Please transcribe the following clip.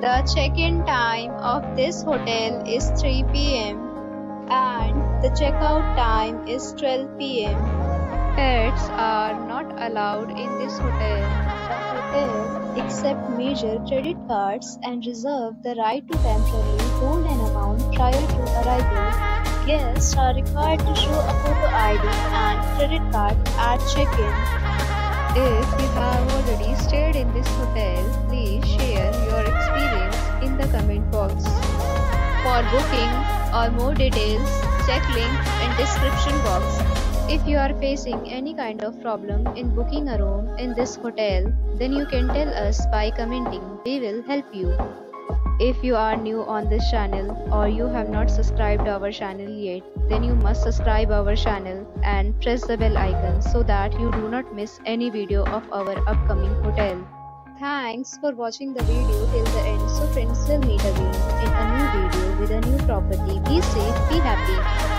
The check-in time of this hotel is 3 p.m. and the checkout time is 12 p.m. Pets are not allowed in this hotel. The hotel accepts major credit cards and reserve the right to temporarily hold an amount prior to arrival. Guests are required to show a photo ID and credit card at check-in. If you have already stayed in For booking or more details, check link in description box. If you are facing any kind of problem in booking a room in this hotel, then you can tell us by commenting. We will help you. If you are new on this channel or you have not subscribed our channel yet, then you must subscribe our channel and press the bell icon so that you do not miss any video of our upcoming hotel. Thanks for watching the video till the end. So friends will meet again in a new video properly. Be safe, be happy.